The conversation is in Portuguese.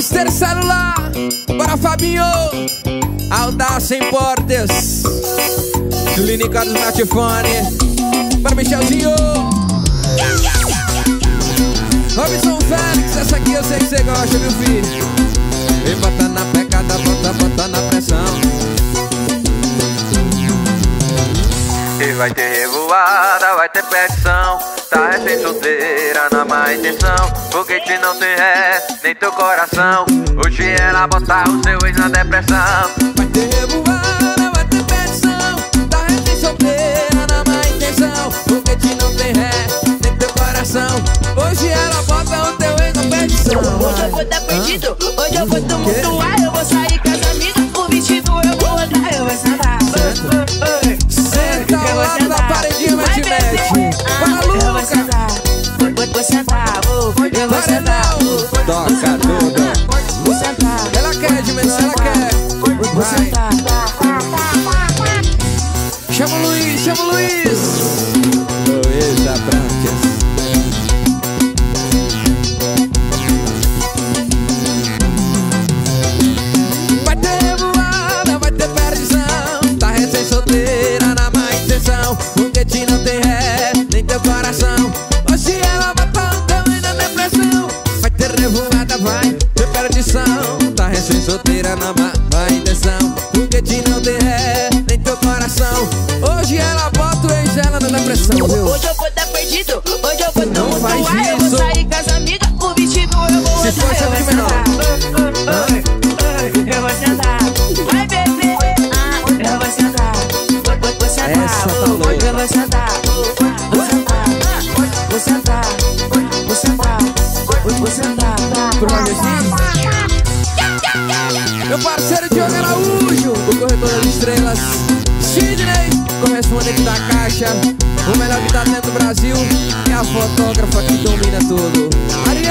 Master Celular Para Fabinho. Audácia Importes. Clínica do Smartphone Para Michelzinho. Robson Félix, essa aqui eu sei que você gosta, meu filho? E bota na pegada, bota, bota na pressão. E vai ter revoada, vai ter petição Tá má intenção Porque te não tem ré, nem teu coração. Hoje ela bota o seu ex na depressão. Vai ter revoada, vai ter petição Tá recém solteira na má intenção. Porque te não tem ré, nem teu coração. Hoje ela bota o teu ex na perdição. Hoje eu vou dar perdido, hoje eu vou tumultuar Eu vou sair com as amigas, o vestido eu vou andar Eu vou sentar, Senta ao lado da paredinha, mete, mete sentar, vou, eu vou sentar Toca tudo vou sentar, Ela quer de menor, ela quer. Vou Vai, sentar. Chama o Luiz, chama o Luiz. Luiz da Branques Vai ter revoada, vai ter perdição. Tá recém solteira na má intenção. Porque te não tem ré, nem teu coração vai. Ter perdição Tá recém solteira na má, má intenção Porque te não tem ré, nem teu coração. Hoje ela bota o ex ela na depressão, viu? Hoje Meu parceiro Diogo Araújo O corretor das estrelas. Sidney Correspondente da Caixa. O melhor que tá dentro do Brasil. É a fotógrafa que domina tudo. Ariane,